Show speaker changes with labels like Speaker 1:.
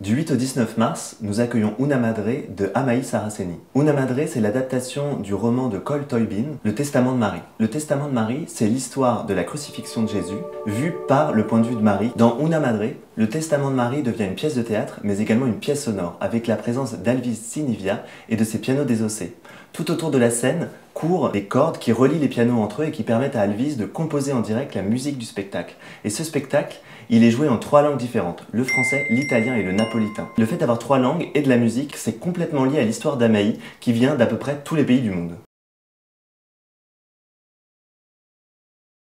Speaker 1: Du 8 au 19 mars, nous accueillons Una Madre de Amaï Saraceni. Una Madre, c'est l'adaptation du roman de Cole Toybin, Le Testament de Marie. Le Testament de Marie, c'est l'histoire de la crucifixion de Jésus, vue par le point de vue de Marie. Dans Una Madre, le Testament de Marie devient une pièce de théâtre, mais également une pièce sonore, avec la présence d'Alvis Sinivia et de ses pianos désossés. Tout autour de la scène courent des cordes qui relient les pianos entre eux et qui permettent à Alvis de composer en direct la musique du spectacle. Et ce spectacle, il est joué en trois langues différentes, le français, l'italien et le napolitain. Le fait d'avoir trois langues et de la musique, c'est complètement lié à l'histoire d'Amaï, qui vient d'à peu près tous les pays du monde.